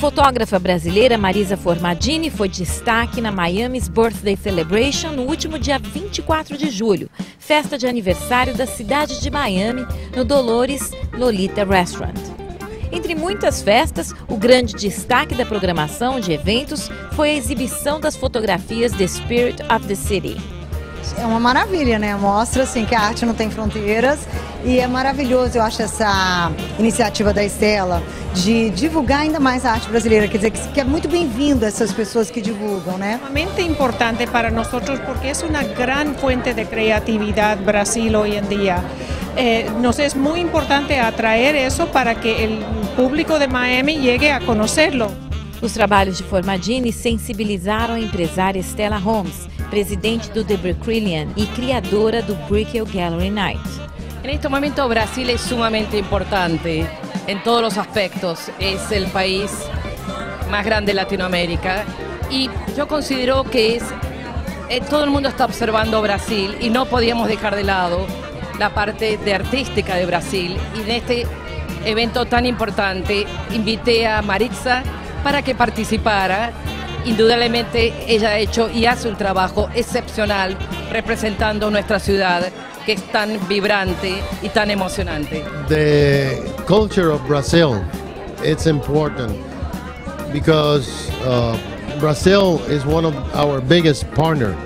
fotógrafa brasileira Marisa Formadini foi destaque na Miami's Birthday Celebration no último dia 24 de julho, festa de aniversário da cidade de Miami, no Dolores Lolita Restaurant. Entre muitas festas, o grande destaque da programação de eventos foi a exibição das fotografias The Spirit of the City. É uma maravilha, né? Mostra assim que a arte não tem fronteiras e é maravilhoso, eu acho, essa iniciativa da Estela de divulgar ainda mais a arte brasileira. Quer dizer, que é muito bem-vindo essas pessoas que divulgam, né? Realmente importante para nós porque é uma grande fonte de criatividade Brasil hoje em dia. Eh, nos es muy importante atraer eso para que el público de Miami llegue a conocerlo. Os trabalhos de Formadini sensibilizaram a empresária Stella Holmes, presidente do The Brickrillian e criadora do Brickell Gallery Night. En este momento Brasil es sumamente importante en todos los aspectos. Es el país más grande de Latinoamérica y yo considero que es eh, todo el mundo está observando Brasil y no podíamos dejar de lado la parte de artística de Brasil y en este evento tan importante invité a Maritza para que participara. Indudablemente ella ha hecho y hace un trabajo excepcional representando nuestra ciudad que es tan vibrante y tan emocionante. The culture of Brazil, it's important because uh, Brazil is one of our biggest partners.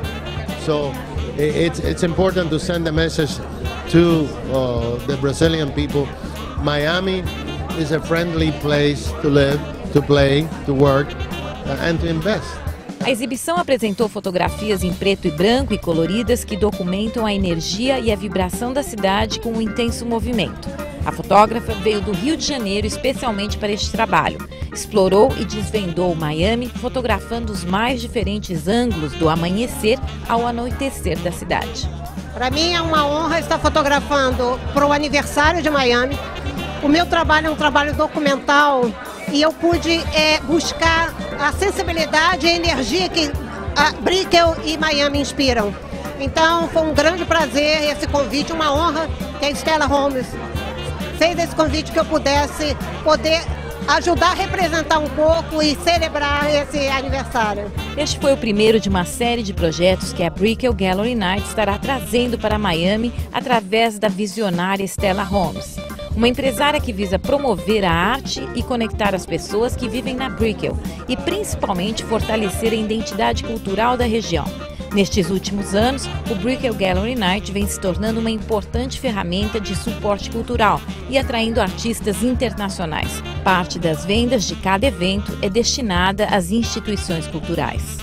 So it's, it's important to send a message to uh, the Brazilian people. Miami is a friendly place to live, to play, to work, uh, and to invest. A exibição apresentou fotografias em preto e branco e coloridas que documentam a energia e a vibração da cidade com um intenso movimento. A fotógrafa veio do Rio de Janeiro especialmente para este trabalho. Explorou e desvendou Miami, fotografando os mais diferentes ângulos do amanhecer ao anoitecer da cidade. Para mim é uma honra estar fotografando para o aniversário de Miami. O meu trabalho é um trabalho documental e eu pude é, buscar a sensibilidade e a energia que a Brickell e Miami inspiram. Então foi um grande prazer esse convite, uma honra que a Stella Holmes fez esse convite que eu pudesse poder ajudar a representar um pouco e celebrar esse aniversário. Este foi o primeiro de uma série de projetos que a Brickell Gallery Night estará trazendo para Miami através da visionária Stella Holmes uma empresária que visa promover a arte e conectar as pessoas que vivem na Brickell e principalmente fortalecer a identidade cultural da região. Nestes últimos anos, o Brickell Gallery Night vem se tornando uma importante ferramenta de suporte cultural e atraindo artistas internacionais. Parte das vendas de cada evento é destinada às instituições culturais.